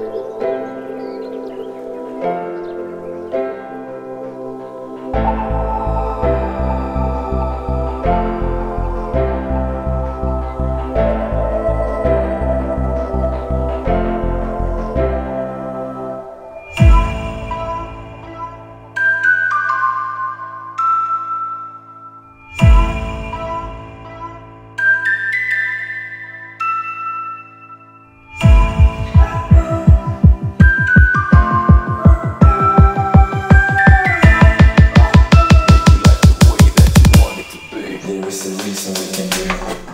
thank you There is a reason we can do